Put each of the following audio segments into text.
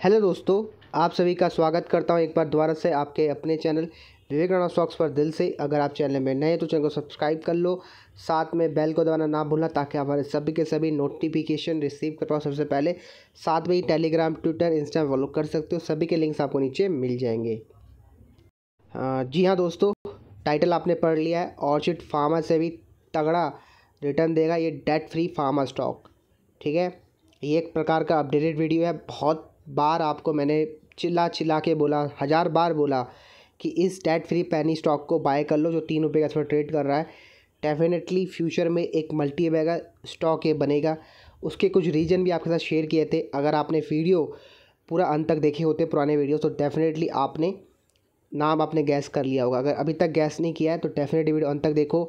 Hello दोस्तों, आप सभी का स्वागत करता हूँ एक बार दोबारा से आपके अपने चैनल विवेक राणा स्टॉक्स पर दिल से। अगर आप चैनल में नए हैं तो चैनल को सब्सक्राइब कर लो। साथ में बेल को दबाना ना भूलना ताकि हमारे सभी के सभी नोटिफिकेशन रिसीव कर पाओ सबसे पहले, साथ में ही टेलीग्राम ट्विटर इंस्टा फॉलो कर सकते हो। सभी के लिंक्स आपको नीचे मिल जाएँगे। जी हाँ दोस्तों टाइटल आपने पढ़ लिया है। ऑर्चिड फार्मा से भी तगड़ा रिटर्न देगा ये डेट फ्री फार्मा स्टॉक ठीक है? ये एक प्रकार का अपडेटेड वीडियो है। बहुत बार आपको मैंने चिल्ला चिल्ला के बोला, हज़ार बार बोला कि इस डेट फ्री पैनी स्टॉक को बाय कर लो जो तीन रुपये का इस ट्रेड कर रहा है। डेफिनेटली फ्यूचर में एक मल्टी बैगा स्टॉक ये बनेगा। उसके कुछ रीजन भी आपके साथ शेयर किए थे। अगर आपने वीडियो पूरा अंत तक देखे होते, पुराने वीडियो तो डेफिनेटली आपने नाम आपने गैस कर लिया होगा। अगर अभी तक गैस नहीं किया है तो डेफिनेटली वीडियो अंत तक देखो।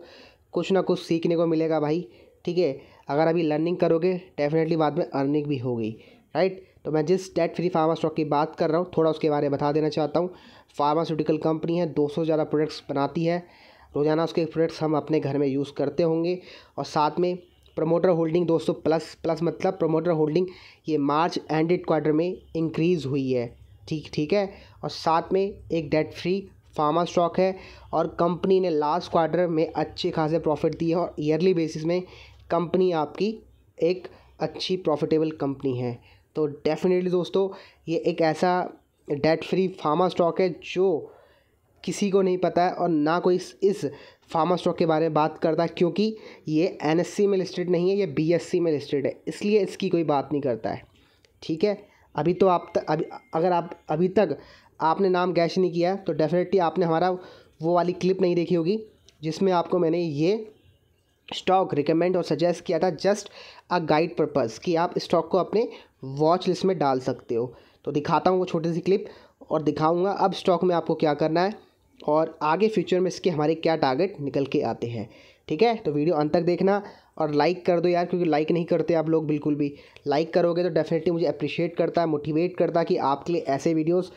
कुछ ना कुछ सीखने को मिलेगा भाई, ठीक है? अगर अभी लर्निंग करोगे डेफिनेटली बाद में अर्निंग भी होगी राइट तो मैं जिस डेट फ्री फार्मा स्टॉक की बात कर रहा हूँ, थोड़ा उसके बारे में बता देना चाहता हूँ। फार्मास्यूटिकल कंपनी है, दो सौ ज़्यादा प्रोडक्ट्स बनाती है। रोज़ाना उसके प्रोडक्ट्स हम अपने घर में यूज़ करते होंगे। और साथ में प्रमोटर होल्डिंग दोस्तों प्लस प्लस मतलब प्रमोटर होल्डिंग ये मार्च एंडेड क्वार्टर में इंक्रीज़ हुई है। ठीक ठीक है? और साथ में एक डेट फ्री फार्मा स्टॉक है और कंपनी ने लास्ट क्वार्टर में अच्छे खासे प्रॉफिट दिए और ईयरली बेसिस में कंपनी आपकी एक अच्छी प्रॉफिटेबल कंपनी है। तो डेफिनेटली दोस्तों ये एक ऐसा डेट फ्री फार्मा स्टॉक है जो किसी को नहीं पता है और ना कोई इस, इस फार्मा स्टॉक के बारे में बात करता है क्योंकि ये एन में लिस्टेड नहीं है ये बीएससी में लिस्टेड है। इसलिए इसकी कोई बात नहीं करता है। ठीक है? अभी तो आप तक अभी अगर आप अभी तक आपने नाम कैश नहीं किया तो डेफिनेटली आपने हमारा वो वाली क्लिप नहीं देखी होगी जिसमें आपको मैंने ये स्टॉक रिकमेंड और सजेस्ट किया था जस्ट अ गाइड पर्पज़ कि आप स्टॉक को अपने वॉच लिस्ट में डाल सकते हो। तो दिखाता हूँ वो छोटी सी क्लिप और दिखाऊँगा अब स्टॉक में आपको क्या करना है और आगे फ्यूचर में इसके हमारे क्या टारगेट निकल के आते हैं। ठीक है? तो वीडियो अंत तक देखना और लाइक कर दो यार, क्योंकि लाइक नहीं करते आप लोग बिल्कुल भी। लाइक करोगे तो डेफिनेटली मुझे अप्रिशिएट करता है मोटिवेट करता है कि आपके लिए ऐसे वीडियोस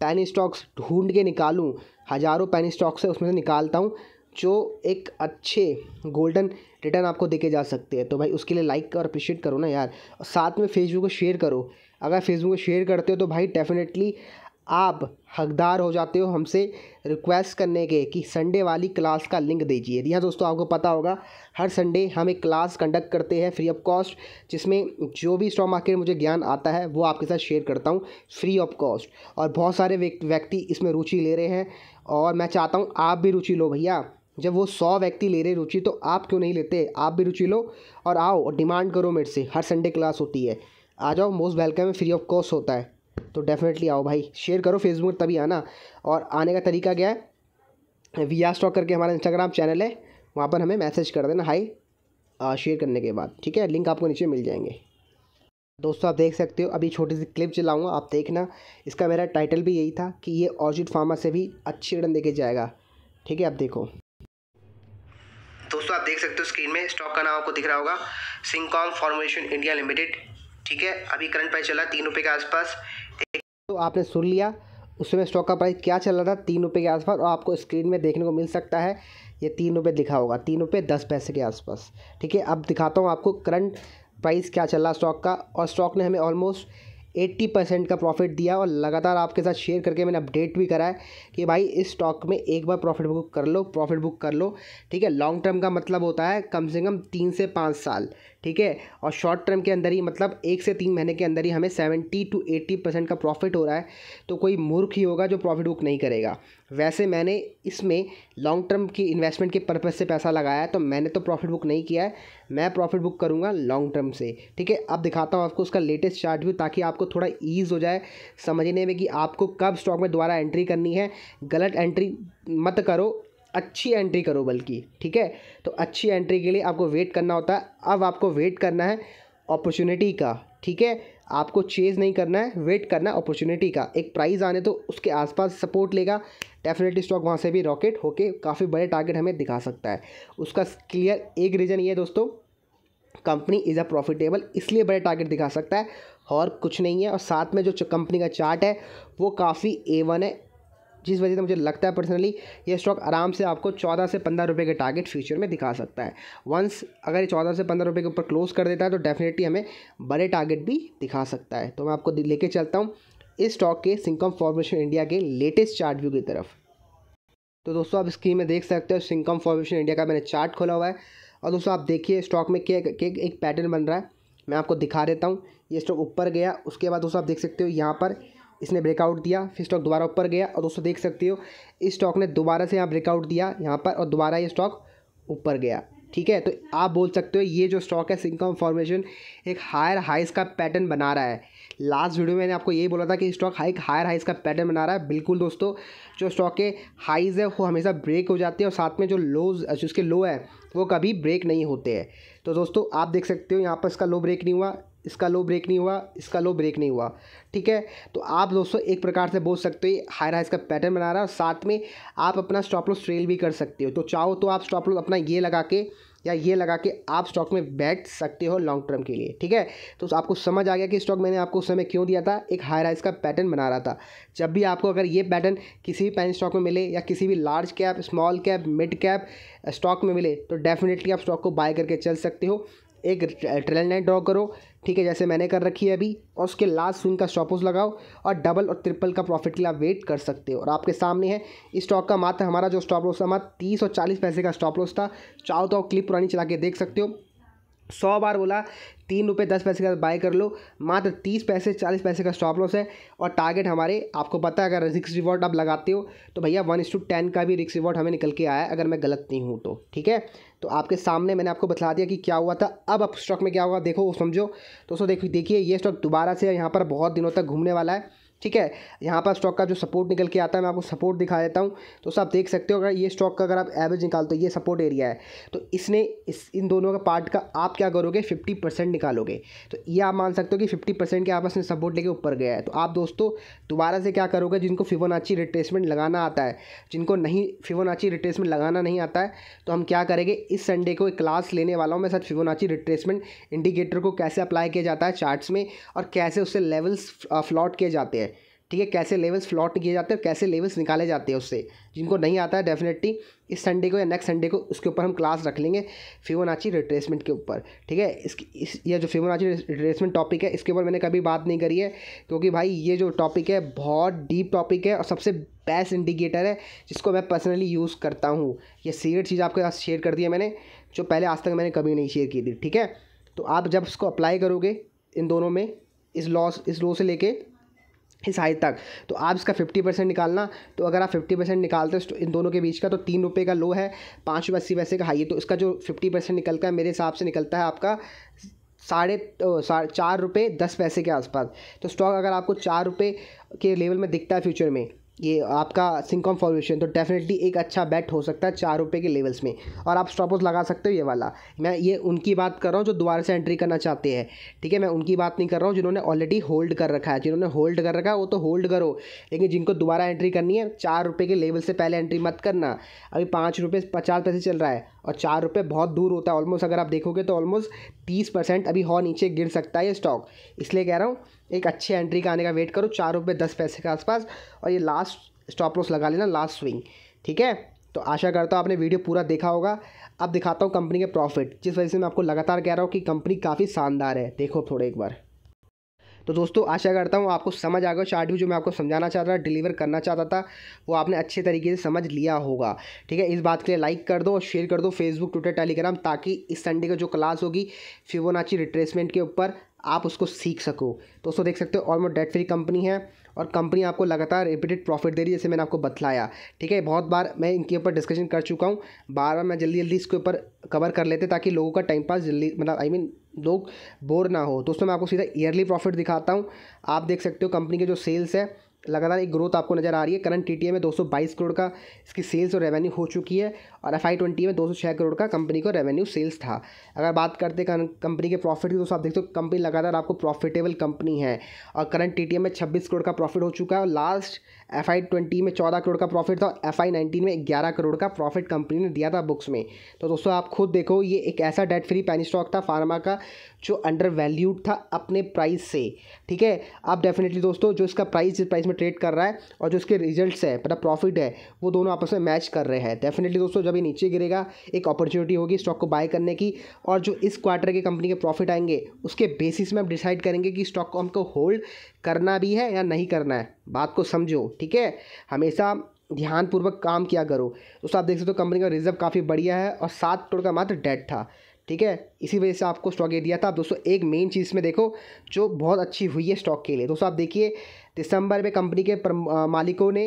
पैनी स्टॉक्स ढूंढ के निकालूं। हज़ारों पैनी स्टॉक्स है, उसमें से निकालता हूँ। जो एक अच्छे गोल्डन रिटर्न आपको देके जा सकते हैं। तो भाई उसके लिए लाइक और अप्रिशिएट करो ना यार। और साथ में फेसबुक को शेयर करो। अगर फेसबुक को शेयर करते हो तो भाई डेफिनेटली आप हकदार हो जाते हो हमसे रिक्वेस्ट करने के कि संडे वाली क्लास का लिंक दीजिए। जी हाँ दोस्तों, आपको पता होगा, हर संडे हम एक क्लास कंडक्ट करते हैं फ्री ऑफ़ कॉस्ट जिसमें जो भी स्टॉक मार्केट मुझे ज्ञान आता है, वो आपके साथ शेयर करता हूँ फ्री ऑफ़ कॉस्ट और बहुत सारे व्यक्ति इसमें रुचि ले रहे हैं और मैं चाहता हूँ आप भी रुचि लो भैया। जब वो सौ व्यक्ति ले रहे रुचि तो आप क्यों नहीं लेते? आप भी रुचि लो और आओ और डिमांड करो मेरे से। हर संडे क्लास होती है। आ जाओ मोस्ट वेलकम है फ्री ऑफ़ कॉस्ट होता है। तो डेफिनेटली आओ भाई। शेयर करो फेसबुक तभी आना। और आने का तरीका क्या है? वी आर स्टॉक करके हमारा इंस्टाग्राम चैनल है। वहाँ पर हमें मैसेज कर देना। हाई शेयर करने के बाद। ठीक है? लिंक आपको नीचे मिल जाएँगे। दोस्तों, आप देख सकते हो, अभी छोटी सी क्लिप चलाऊँगा, आप देखना। इसका मेरा टाइटल भी यही था कि ये ऑर्चिड फार्मा से भी अच्छी रन देके जाएगा। ठीक है? आप देखो। दोस्तों, आप देख सकते हो स्क्रीन में स्टॉक का नाम आपको दिख रहा होगा सिंकॉम फॉर्मुलेशन इंडिया लिमिटेड ठीक है? अभी करंट प्राइस चला तीन रुपये के आसपास। तो आपने सुन लिया, उस समय स्टॉक का प्राइस क्या चल रहा था? तीन रुपये के आसपास, और आपको स्क्रीन में देखने को मिल सकता है, ये तीन रुपये दिखा होगा, तीन रुपये दस पैसे के आसपास, ठीक है? अब दिखाता हूँ आपको करंट प्राइस क्या चल रहा स्टॉक का, और स्टॉक ने हमें ऑलमोस्ट एट्टी परसेंट का प्रॉफिट दिया और लगातार आपके साथ शेयर करके मैंने अपडेट भी करा है कि भाई इस स्टॉक में एक बार प्रॉफिट बुक कर लो, प्रॉफिट बुक कर लो। ठीक है, लॉन्ग टर्म का मतलब होता है कम से कम तीन से पाँच साल। ठीक है? और शॉर्ट टर्म के अंदर ही मतलब एक से तीन महीने के अंदर ही हमें सेवेंटी टू एट्टी परसेंट का प्रॉफिट हो रहा है तो कोई मूर्ख ही होगा जो प्रॉफिट बुक नहीं करेगा। वैसे मैंने इसमें लॉन्ग टर्म की इन्वेस्टमेंट के पर्पज़ से पैसा लगाया है तो मैंने तो प्रॉफिट बुक नहीं किया है। मैं प्रॉफिट बुक करूँगा लॉन्ग टर्म से, ठीक है? अब दिखाता हूँ आपको उसका लेटेस्ट चार्ट भी ताकि आपको थोड़ा ईज़ हो जाए समझने में कि आपको कब स्टॉक में दोबारा एंट्री करनी है। गलत एंट्री मत करो अच्छी एंट्री करो बल्कि ठीक है? तो अच्छी एंट्री के लिए आपको वेट करना होता है। अब आपको वेट करना है अपॉर्चुनिटी का, ठीक है? आपको चेज़ नहीं करना है वेट करना है अपॉर्चुनिटी का। एक प्राइस आने तो उसके आसपास सपोर्ट लेगा। डेफिनेटली स्टॉक वहाँ से भी रॉकेट होके काफ़ी बड़े टारगेट हमें दिखा सकता है। उसका क्लियर एक रीज़न ये है दोस्तों कंपनी इज़ अ प्रॉफिटेबल इसलिए बड़े टारगेट दिखा सकता है। और कुछ नहीं है, और साथ में जो कंपनी का चार्ट है, वो काफ़ी ए वन है। जिस वजह से मुझे लगता है पर्सनली ये स्टॉक आराम से आपको चौदह से पंद्रह रुपये के टारगेट फ्यूचर में दिखा सकता है। वंस अगर ये चौदह से पंद्रह रुपये के ऊपर क्लोज कर देता है तो डेफिनेटली हमें बड़े टारगेट भी दिखा सकता है। तो मैं आपको लेके चलता हूँ इस स्टॉक के सिंकम फॉर्मेशन इंडिया के लेटेस्ट चार्ट व्यू की तरफ़। तो दोस्तों, आप स्क्रीन में देख सकते हो सिंकम फॉर्मेशन इंडिया का मैंने चार्ट खोला हुआ है। और दोस्तों, आप देखिए स्टॉक में क्या एक पैटर्न बन रहा है। मैं आपको दिखा देता हूँ। ये स्टॉक ऊपर गया, उसके बाद दोस्तों आप देख सकते हो यहाँ पर इसने ब्रेकआउट दिया, फिर स्टॉक दोबारा ऊपर गया और दोस्तों देख सकते हो, इस स्टॉक ने दोबारा से यहाँ ब्रेकआउट दिया यहाँ पर और दोबारा ये स्टॉक ऊपर गया, ठीक है? तो आप बोल सकते हो ये जो स्टॉक है सिंकम फॉर्मेशन एक हायर हाइस का पैटर्न बना रहा है। लास्ट वीडियो में मैंने आपको यही बोला था कि स्टॉक हाई हायर हाइस का पैटर्न बना रहा है। बिल्कुल दोस्तों, जो स्टॉक के हाइज़ है, वो हमेशा ब्रेक हो जाते हैं और साथ में जो लोज जिसके लो है, वो कभी ब्रेक नहीं होते हैं। तो दोस्तों, आप देख सकते हो, यहाँ पर इसका लो ब्रेक नहीं हुआ, इसका लो ब्रेक नहीं हुआ, इसका लो ब्रेक नहीं हुआ, ठीक है? तो आप दोस्तों, एक प्रकार से बोल सकते हो हाई राइज का पैटर्न बना रहा है और साथ में आप अपना स्टॉप लॉस ट्रेल भी कर सकते हो। तो चाहो तो आप स्टॉप लॉस अपना ये लगा के या ये लगा के आप स्टॉक में बैठ सकते हो लॉन्ग टर्म के लिए, ठीक है? तो आपको समझ आ गया कि स्टॉक मैंने आपको उस समय क्यों दिया था? एक हाई राइज का पैटर्न बना रहा था। जब भी आपको अगर ये पैटर्न किसी भी पैन स्टॉक में मिले या किसी भी large cap small cap mid cap stock में मिले तो डेफिनेटली आप स्टॉक को बाय करके चल सकते हो। एक ट्रेल लाइन ड्रॉ करो, ठीक है, जैसे मैंने कर रखी है अभी, और उसके लास्ट स्विंग का स्टॉपोज लगाओ, और डबल और ट्रिपल का प्रॉफिट के लिए आप वेट कर सकते हो। और आपके सामने है, इस स्टॉक का मात्र हमारा जो स्टॉप लॉस था, हमारा तीस और चालीस पैसे का स्टॉप लॉस था। चाहो तो क्लिप पुरानी चला के देख सकते हो। सौ बार बोला, तीन रुपये दस पैसे का बाय कर लो, मात्र तीस पैसे, चालीस पैसे का स्टॉप लॉस है। और टारगेट हमारे, आपको पता है, अगर रिक्स रिवॉर्ड आप लगाते हो तो भैया वन इस टू टेन का भी रिक्स रिवॉर्ड हमें निकल के आया, अगर मैं गलत नहीं हूँ तो ठीक है? तो आपके सामने मैंने आपको बता दिया कि क्या हुआ था। अब आप स्टॉक में क्या हुआ, देखो, समझो। दोस्तों देखिए देखिए, ये स्टॉक दोबारा से यहाँ पर बहुत दिनों तक घूमने वाला है। ठीक है? यहाँ पर स्टॉक का जो सपोर्ट निकल के आता है, मैं आपको सपोर्ट दिखा देता हूँ। तो सब देख सकते हो, अगर ये स्टॉक का अगर आप एवरेज निकालते हो, ये सपोर्ट एरिया है। तो इसने इस, इन दोनों का पार्ट का आप क्या करोगे? फिफ्टी परसेंट निकालोगे। तो ये आप मान सकते हो कि फिफ्टी परसेंट के आपस में सपोर्ट लेके ऊपर गया है। तो आप दोस्तों, दोबारा से क्या करोगे? जिनको फिवोनाची रिट्रेसमेंट लगाना आता है, जिनको नहीं फिवोनाची रिट्रेसमेंट लगाना नहीं आता है तो हम क्या करेंगे? इस संडे को एक क्लास लेने वाला हूँ मैं सर फिवोनाची रिट्रेसमेंट इंडिकेटर को कैसे अप्लाई किया जाता है चार्ट्स में और कैसे उससे लेवल्स फ्लॉट किए जाते हैं। ठीक है, कैसे लेवल्स फ्लॉट किए जाते हैं और कैसे लेवल्स निकाले जाते हैं उससे। जिनको नहीं आता है डेफिनेटली इस संडे को या नेक्स्ट संडे को उसके ऊपर हम क्लास रख लेंगे फिवोनाची रिट्रेसमेंट के ऊपर। ठीक है इस, ये जो फिवोनाची रिट्रेसमेंट टॉपिक है, इसके ऊपर मैंने कभी बात नहीं करी है, क्योंकि भाई ये जो टॉपिक है, बहुत डीप टॉपिक है और सबसे बेस्ट इंडिकेटर है, जिसको मैं पर्सनली यूज़ करता हूँ। ये सीरियड चीज़ आपके साथ शेयर कर दी है मैंने, जो पहले आज तक मैंने कभी नहीं शेयर की थी, ठीक है? तो आप जब इसको अप्लाई करोगे इन दोनों में, इस लॉस इस लॉ से लेके इस हाइट तक। तो आप इसका फिफ्टी परसेंट निकालना तो अगर आप फिफ्टी परसेंट निकालते हो तो इन दोनों के बीच का तो तीन रुपये का लो है, पाँच रुपये अस्सी पैसे का हाई है। तो इसका जो फिफ्टी परसेंट निकलता है, मेरे हिसाब से निकलता है आपका साढ़े चार रुपये दस पैसे के आसपास। तो स्टॉक अगर आपको चार रुपये के लेवल में दिखता है फ्यूचर में ये आपका सिंकॉम फॉर्मेशन तो डेफिनेटली एक अच्छा बैट हो सकता है चार रुपये के लेवल्स में। और आप स्टॉपोज लगा सकते हो ये वाला। मैं ये उनकी बात कर रहा हूँ जो दोबारा से एंट्री करना चाहते हैं। ठीक है, मैं उनकी बात नहीं कर रहा हूँ जिन्होंने ऑलरेडी होल्ड कर रखा है। जिन्होंने होल्ड कर रखा है, वो तो होल्ड करो। लेकिन जिनको दोबारा एंट्री करनी है, चार रुपये के लेवल से पहले एंट्री मत करना। अभी पाँच रुपये पचास पैसे चल रहा है और चार रुपये बहुत दूर होता है। ऑलमोस्ट अगर आप देखोगे तो ऑलमोस्ट तीस परसेंट अभी हॉ नीचे गिर सकता है ये स्टॉक इसलिए कह रहा हूँ एक अच्छे एंट्री का आने का वेट करो, चार रुपये दस पैसे के आसपास और ये लास्ट स्टॉप लॉस लगा लेना लास्ट स्विंग ठीक है? तो आशा करता हूँ आपने वीडियो पूरा देखा होगा। अब दिखाता हूँ कंपनी के प्रॉफिट जिस वजह से मैं आपको लगातार कह रहा हूँ कि कंपनी काफ़ी शानदार है। देखो थोड़े एक बार। तो दोस्तों, आशा करता हूँ आपको समझ आ गया चार्ट व्यू जो मैं आपको समझाना चाहता था डिलीवर करना चाहता था, वो आपने अच्छे तरीके से समझ लिया होगा। ठीक है? इस बात के लिए लाइक कर दो और शेयर कर दो फेसबुक ट्विटर टेलीग्राम ताकि इस संडे का जो क्लास होगी फिवोनाची रिट्रेसमेंट के ऊपर आप उसको सीख सको। दोस्तों, देख सकते हो ऑलमोस्ट डेट फ्री कंपनी है और कंपनी आपको लगातार रिपीटेड प्रॉफिट दे रही है, जैसे मैंने आपको बतलाया। ठीक है, बहुत बार मैं इनके ऊपर डिस्कशन कर चुका हूँ। बार बार मैं जल्दी जल्दी इसके ऊपर कवर कर लेते ताकि लोगों का टाइम पास जल्दी मतलब आई मीन लोग बोर ना हो। दोस्तों, मैं आपको सीधा ईयरली प्रॉफिट दिखाता हूँ। आप देख सकते हो कंपनी के जो सेल्स है लगातार एक ग्रोथ आपको नज़र आ रही है। करंट टी टी में 222 करोड़ का इसकी सेल्स और रेवेन्यू हो चुकी है और एफ़ आई ट्वेंटी में 206 करोड़ का कंपनी को रेवेन्यू सेल्स था। अगर बात करते कंपनी के प्रॉफिट की दोस्तों आप देखते हो कंपनी लगातार आपको प्रॉफिटेबल कंपनी है और करंट टी में छब्बीस करोड़ का प्रॉफिट हो चुका है और लास्ट एफ़ आई ट्वेंटी में चौदह करोड़ का प्रॉफिट था और एफ़ आई नाइनटीन में ग्यारह करोड़ का प्रॉफिट कंपनी ने दिया था बुक्स में। तो दोस्तों, आप खुद देखो, ये एक ऐसा डेट फ्री पैनी स्टॉक था फार्मा का जो अंडर वैल्यूड था अपने प्राइस से, ठीक है? आप डेफिनेटली दोस्तों, जो इसका प्राइस जिस प्राइस में ट्रेड कर रहा है और जो इसके रिजल्ट्स है मतलब प्रॉफिट है, वो दोनों आपस में मैच कर रहे हैं। डेफिनेटली दोस्तों, जब ये नीचे गिरेगा, एक अपॉर्चुनिटी होगी स्टॉक को बाय करने की और जो इस क्वार्टर के कंपनी के प्रॉफिट आएँगे, उसके बेसिस में हम डिसाइड करेंगे कि स्टॉक को हमको होल्ड करना भी है या नहीं करना है। बात को समझो, ठीक है? हमेशा ध्यानपूर्वक काम किया करो। दोस्तों, आप देख सकते हो कंपनी का रिज़र्व काफ़ी बढ़िया है और सात करोड़ का मात्र डेट था। ठीक है? इसी वजह से आपको स्टॉक ये दिया था। आप दोस्तों, एक मेन चीज़ में देखो, जो बहुत अच्छी हुई है स्टॉक के लिए। दोस्तों, आप देखिए, दिसंबर में कंपनी के मालिकों ने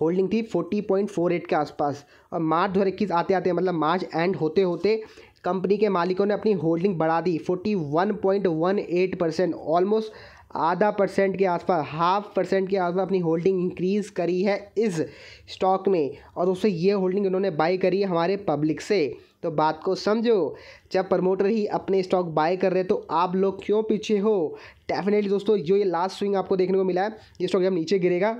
होल्डिंग थी फोर्टी पॉइंट फोर एट के आसपास। और मार्च दो इक्कीस आते आते मतलब मार्च एंड होते होते कंपनी के मालिकों ने अपनी होल्डिंग बढ़ा दी forty one point one eight percent almost आधा परसेंट के आसपास हाफ़ परसेंट के आसपास अपनी होल्डिंग इंक्रीज़ करी है इस स्टॉक में और उससे ये होल्डिंग इन्होंने बाई करी है हमारे पब्लिक से। तो बात को समझो, जब प्रमोटर ही अपने स्टॉक बाय कर रहे तो आप लोग क्यों पीछे हो? डेफिनेटली दोस्तों जो ये लास्ट स्विंग आपको देखने को मिला है। ये स्टॉक जब नीचे गिरेगा,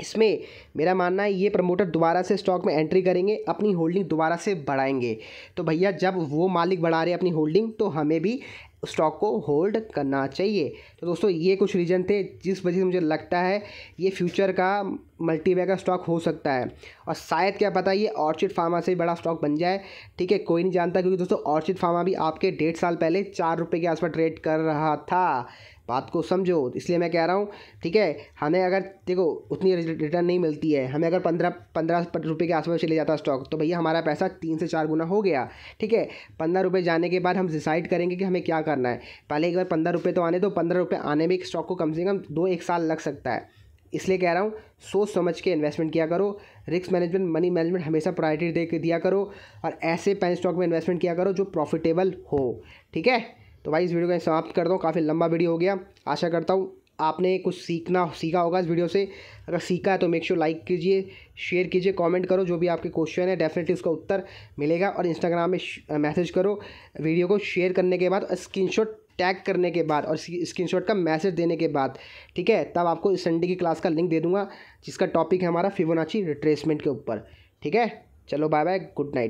इसमें मेरा मानना है, ये प्रमोटर दोबारा से स्टॉक में एंट्री करेंगे, अपनी होल्डिंग दोबारा से बढ़ाएँगे। तो भैया, जब वो मालिक बढ़ा रहे अपनी होल्डिंग तो हमें भी स्टॉक को होल्ड करना चाहिए। तो दोस्तों, ये कुछ रीज़न थे जिस वजह से मुझे लगता है ये फ्यूचर का मल्टीवे का स्टॉक हो सकता है। और शायद क्या पता ये ऑर्चिड फार्मा से बड़ा स्टॉक बन जाए। ठीक है, कोई नहीं जानता क्योंकि दोस्तों ऑर्चिड फार्मा भी आपके डेढ़ साल पहले चार रुपये के आसपास ट्रेड कर रहा था। बात को समझो। इसलिए मैं कह रहा हूँ, ठीक है, हमें अगर, देखो, उतनी रिटर्न नहीं मिलती है। हमें अगर पंद्रह पंद्रह रुपये के आसपास चले जाता स्टॉक तो भैया हमारा पैसा तीन से चार गुना हो गया, ठीक है? पंद्रह रुपये जाने के बाद हम डिसाइड करेंगे कि हमें क्या करना है। पहले एक बार पंद्रह रुपये तो आने दो, पंद्रह रुपये आने में एक स्टॉक को कम से कम दो एक साल लग सकता है। इसलिए कह रहा हूँ, सोच समझ के इन्वेस्टमेंट किया करो। रिस्क मैनेजमेंट मनी मैनेजमेंट हमेशा प्रायोरिटी दे दिया करो और ऐसे पेन स्टॉक में इन्वेस्टमेंट किया करो जो प्रॉफिटेबल हो, ठीक है? तो भाई इस वीडियो को समाप्त करता हूँ। काफ़ी लंबा वीडियो हो गया। आशा करता हूँ आपने कुछ सीखना, सीखा होगा इस वीडियो से। अगर सीखा है तो मेक श्योर लाइक कीजिए शेयर कीजिए कमेंट करो, जो भी आपके क्वेश्चन है डेफिनेटली उसका उत्तर मिलेगा। और इंस्टाग्राम में मैसेज करो वीडियो को शेयर करने के बाद स्क्रीनशॉट टैग करने के बाद और स्क्रीनशॉट का मैसेज देने के बाद, ठीक है? तब आपको संडे की क्लास का लिंक दे दूँगा, जिसका टॉपिक है हमारा फिबोनाची रिट्रेसमेंट के ऊपर, ठीक है? चलो बाय बाय गुड नाइट